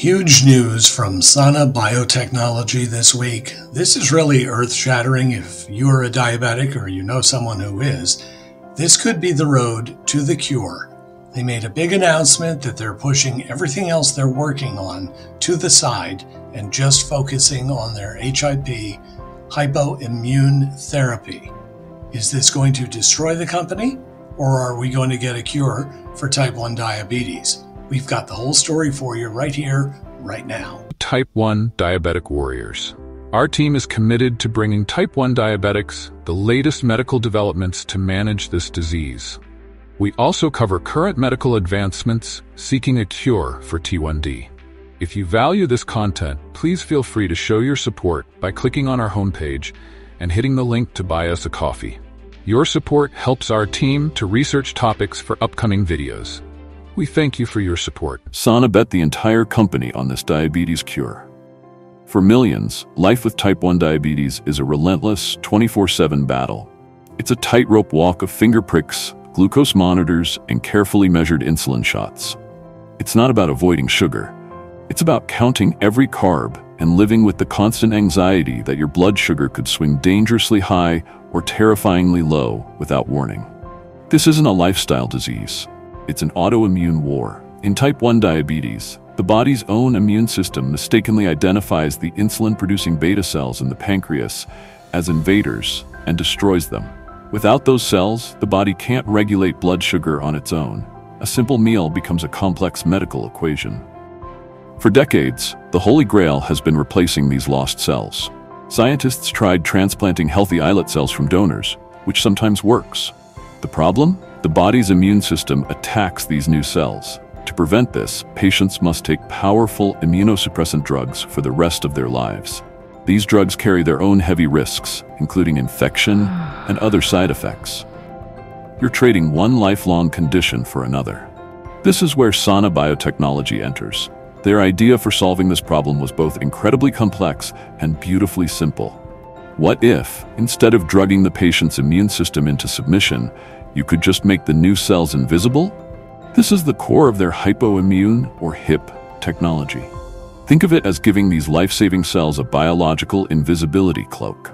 Huge news from Sana Biotechnology this week. This is really earth shattering if you are a diabetic or you know someone who is. This could be the road to the cure. They made a big announcement that they're pushing everything else they're working on to the side and just focusing on their HIP hypoimmune therapy. Is this going to destroy the company? Or are we going to get a cure for type 1 diabetes? We've got the whole story for you right here, right now. Type 1 Diabetic Warriors. Our team is committed to bringing type 1 diabetics the latest medical developments to manage this disease. We also cover current medical advancements seeking a cure for T1D. If you value this content, please feel free to show your support by clicking on our homepage and hitting the link to buy us a coffee. Your support helps our team to research topics for upcoming videos. We thank you for your support. Sana bet the entire company on this diabetes cure. For millions, life with type 1 diabetes is a relentless 24-7 battle. It's a tightrope walk of finger pricks, glucose monitors, and carefully measured insulin shots. It's not about avoiding sugar. It's about counting every carb and living with the constant anxiety that your blood sugar could swing dangerously high or terrifyingly low without warning. This isn't a lifestyle disease. It's an autoimmune war. In type 1 diabetes, the body's own immune system mistakenly identifies the insulin-producing beta cells in the pancreas as invaders and destroys them. Without those cells, the body can't regulate blood sugar on its own. A simple meal becomes a complex medical equation. For decades, the Holy Grail has been replacing these lost cells. Scientists tried transplanting healthy islet cells from donors, which sometimes works. The problem? The body's immune system attacks these new cells. To prevent this, patients must take powerful immunosuppressant drugs for the rest of their lives. These drugs carry their own heavy risks, including infection and other side effects. You're trading one lifelong condition for another. This is where Sana Biotechnology enters. Their idea for solving this problem was both incredibly complex and beautifully simple. What if, instead of drugging the patient's immune system into submission, you could just make the new cells invisible? This is the core of their hypoimmune, or HIP, technology. Think of it as giving these life-saving cells a biological invisibility cloak.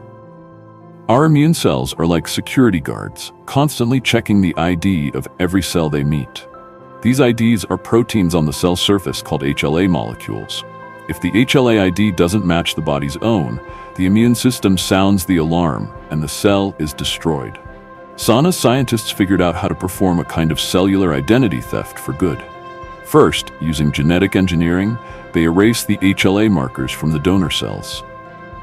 Our immune cells are like security guards, constantly checking the ID of every cell they meet. These IDs are proteins on the cell surface called HLA molecules. If the HLA ID doesn't match the body's own, the immune system sounds the alarm and the cell is destroyed. Sana scientists figured out how to perform a kind of cellular identity theft for good. First, using genetic engineering, they erase the HLA markers from the donor cells.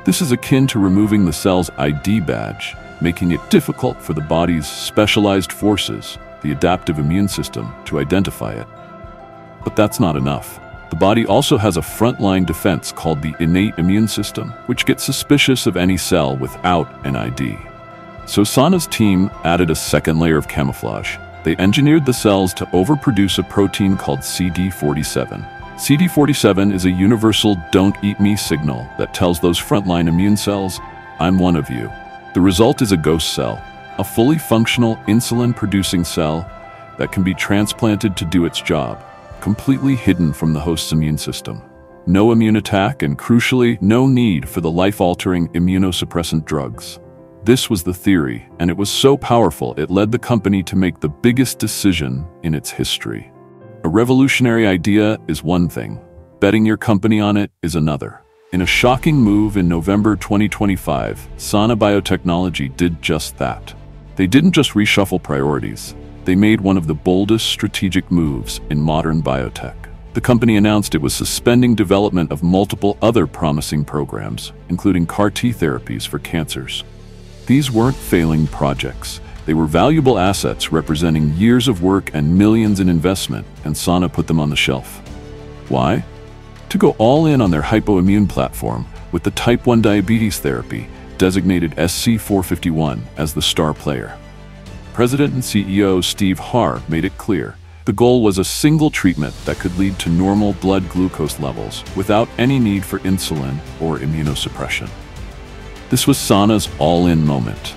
This is akin to removing the cell's ID badge, making it difficult for the body's specialized forces, the adaptive immune system, to identify it. But that's not enough. The body also has a frontline defense called the innate immune system, which gets suspicious of any cell without an ID. So Sana's team added a second layer of camouflage. They engineered the cells to overproduce a protein called CD47, CD47 is a universal don't eat me signal that tells those frontline immune cells, I'm one of you. The result is a ghost cell, a fully functional insulin-producing cell that can be transplanted to do its job, completely hidden from the host's immune system. No immune attack and, crucially, no need for the life-altering immunosuppressant drugs. This was the theory, and it was so powerful it led the company to make the biggest decision in its history. A revolutionary idea is one thing. Betting your company on it is another. In a shocking move in November 2025, Sana Biotechnology did just that. They didn't just reshuffle priorities. They made one of the boldest strategic moves in modern biotech. The company announced it was suspending development of multiple other promising programs, including CAR T therapies for cancers. These weren't failing projects. They were valuable assets representing years of work and millions in investment, and Sana put them on the shelf. Why? To go all in on their hypoimmune platform with the type 1 diabetes therapy, designated SC451 as the star player. President and CEO Steve Harr made it clear the goal was a single treatment that could lead to normal blood glucose levels without any need for insulin or immunosuppression. This was Sana's all-in moment.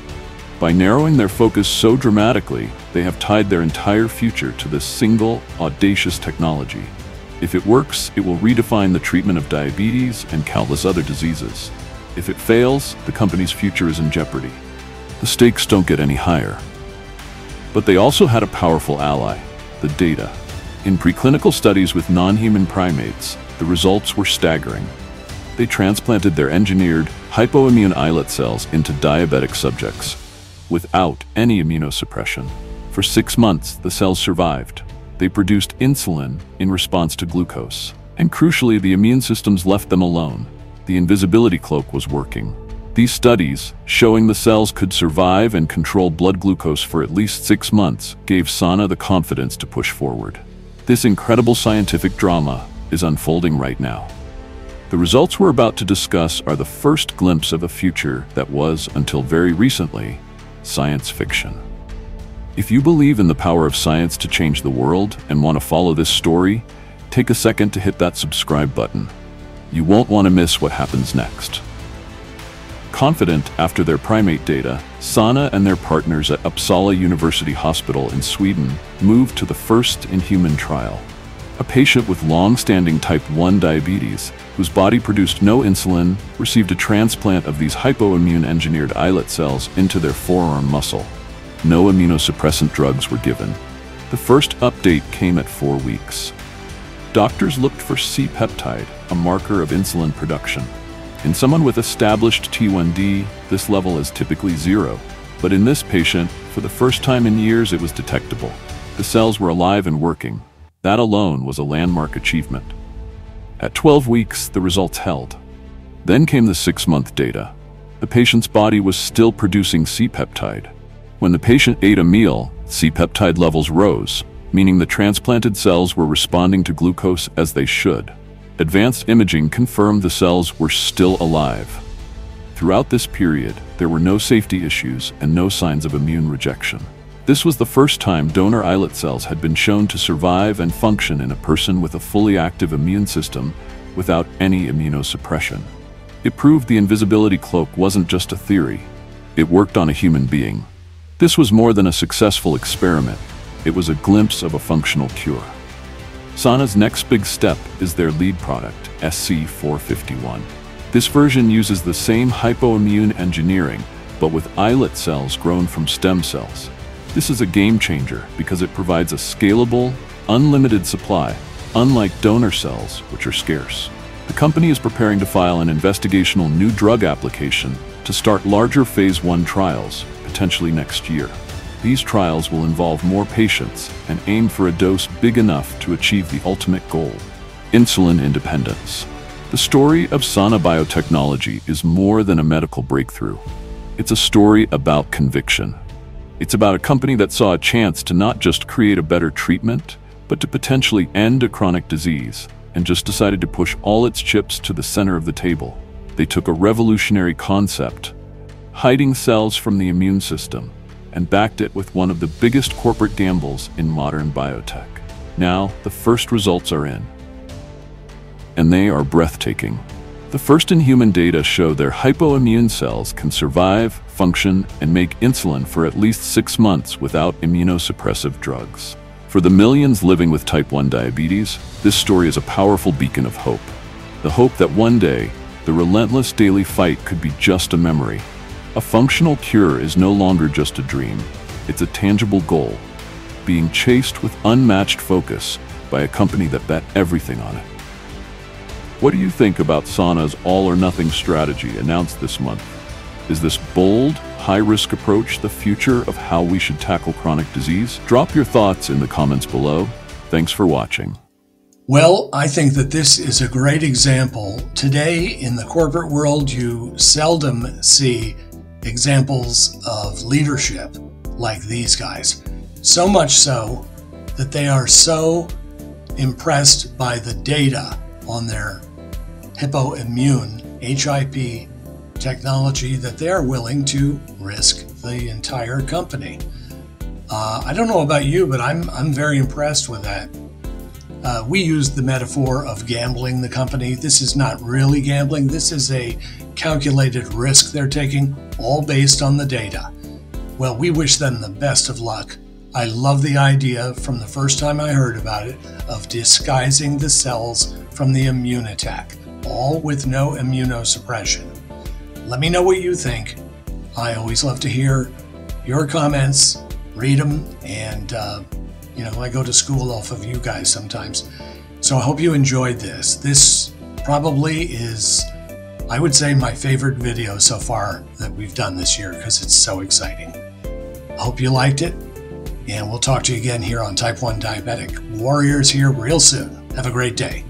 By narrowing their focus so dramatically, they have tied their entire future to this single, audacious technology. If it works, it will redefine the treatment of diabetes and countless other diseases. If it fails, the company's future is in jeopardy. The stakes don't get any higher. But they also had a powerful ally, the data. In preclinical studies with non-human primates, the results were staggering. They transplanted their engineered hypoimmune islet cells into diabetic subjects without any immunosuppression. For six months, the cells survived. They produced insulin in response to glucose. And crucially, the immune systems left them alone. The invisibility cloak was working. These studies, showing the cells could survive and control blood glucose for at least six months, gave Sana the confidence to push forward. This incredible scientific drama is unfolding right now. The results we're about to discuss are the first glimpse of a future that was, until very recently, science fiction. If you believe in the power of science to change the world and want to follow this story, take a second to hit that subscribe button. You won't want to miss what happens next. Confident after their primate data, Sana and their partners at Uppsala University Hospital in Sweden moved to the first in-human trial. A patient with long-standing type 1 diabetes, whose body produced no insulin, received a transplant of these hypoimmune engineered islet cells into their forearm muscle. No immunosuppressant drugs were given. The first update came at four weeks. Doctors looked for C-peptide, a marker of insulin production. In someone with established T1D, this level is typically zero. But in this patient, for the first time in years, it was detectable. The cells were alive and working. That alone was a landmark achievement. At 12 weeks, the results held. Then came the six-month data. The patient's body was still producing C-peptide. When the patient ate a meal, C-peptide levels rose, meaning the transplanted cells were responding to glucose as they should. Advanced imaging confirmed the cells were still alive. Throughout this period, there were no safety issues and no signs of immune rejection. This was the first time donor islet cells had been shown to survive and function in a person with a fully active immune system without any immunosuppression. It proved the invisibility cloak wasn't just a theory. It worked on a human being. This was more than a successful experiment. It was a glimpse of a functional cure. Sana's next big step is their lead product, SC451. This version uses the same hypoimmune engineering, but with islet cells grown from stem cells. This is a game changer because it provides a scalable, unlimited supply, unlike donor cells, which are scarce. The company is preparing to file an investigational new drug application to start larger phase 1 trials, potentially next year. These trials will involve more patients and aim for a dose big enough to achieve the ultimate goal, insulin independence. The story of Sana Biotechnology is more than a medical breakthrough. It's a story about conviction. It's about a company that saw a chance to not just create a better treatment, but to potentially end a chronic disease, and just decided to push all its chips to the center of the table. They took a revolutionary concept, hiding cells from the immune system, and backed it with one of the biggest corporate gambles in modern biotech. Now, the first results are in. And they are breathtaking. The first in human data show their hypoimmune cells can survive, function, and make insulin for at least six months without immunosuppressive drugs. For the millions living with type 1 diabetes, this story is a powerful beacon of hope. The hope that one day, the relentless daily fight could be just a memory, a functional cure is no longer just a dream, it's a tangible goal, being chased with unmatched focus by a company that bet everything on it. What do you think about Sana's all-or-nothing strategy announced this month? Is this bold, high-risk approach the future of how we should tackle chronic disease? Drop your thoughts in the comments below. Thanks for watching. Well, I think that this is a great example. Today, in the corporate world, you seldom see examples of leadership like these guys. So much so that they are so impressed by the data on their hypoimmune HIP technology that they are willing to risk the entire company. Uh, I don't know about you, but I'm, I'm very impressed with that. Uh, we use the metaphor of gambling the company. This is not really gambling. This is a calculated risk they're taking, all based on the data. Well, we wish them the best of luck. I love the idea from the first time I heard about it of disguising the cells from the immune attack, all with no immunosuppression. Let me know what you think. I always love to hear your comments, read them, and, uh, you know, I go to school off of you guys sometimes. So I hope you enjoyed this. This probably is, I would say, my favorite video so far that we've done this year because it's so exciting. I hope you liked it, and we'll talk to you again here on Type 1 Diabetic Warriors here real soon. Have a great day.